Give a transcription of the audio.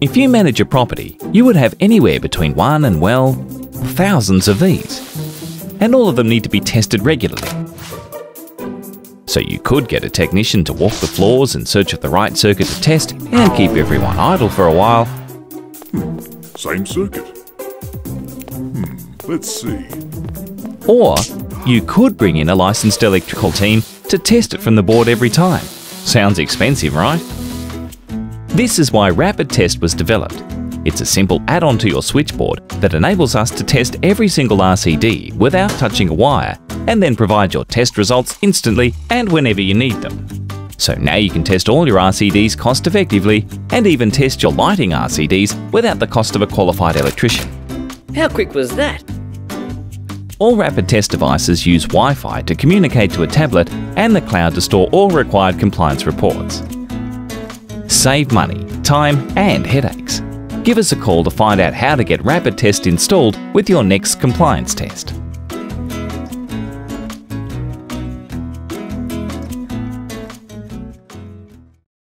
If you manage a property, you would have anywhere between one and, well, thousands of these. And all of them need to be tested regularly. So you could get a technician to walk the floors in search of the right circuit to test and keep everyone idle for a while. Same circuit. Hmm, let's see. Or you could bring in a licensed electrical team to test it from the board every time. Sounds expensive, right? This is why Rapid Test was developed. It's a simple add-on to your switchboard that enables us to test every single RCD without touching a wire and then provide your test results instantly and whenever you need them. So now you can test all your RCDs cost effectively and even test your lighting RCDs without the cost of a qualified electrician. How quick was that? All rapid test devices use Wi-Fi to communicate to a tablet and the cloud to store all required compliance reports. Save money, time and headaches. Give us a call to find out how to get Rapid Test installed with your next compliance test.